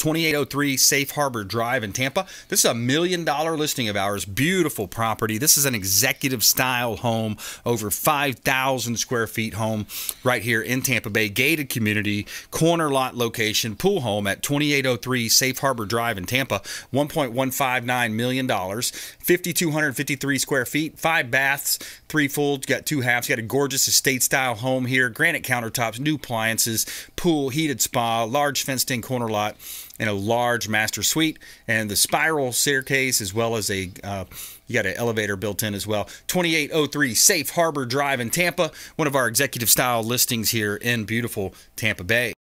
2803 Safe Harbor Drive in Tampa. This is a million dollar listing of ours. Beautiful property. This is an executive style home, over 5,000 square feet home right here in Tampa Bay. Gated community, corner lot location, pool home at 2803 Safe Harbor Drive in Tampa. $1.159 million, 5,253 square feet, five baths, three full, got two halves. Got a gorgeous estate style home here, granite countertops, new appliances, pool, heated spa, large fenced in corner lot and a large master suite and the spiral staircase as well as a uh, you got an elevator built in as well 2803 safe harbor drive in tampa one of our executive style listings here in beautiful tampa bay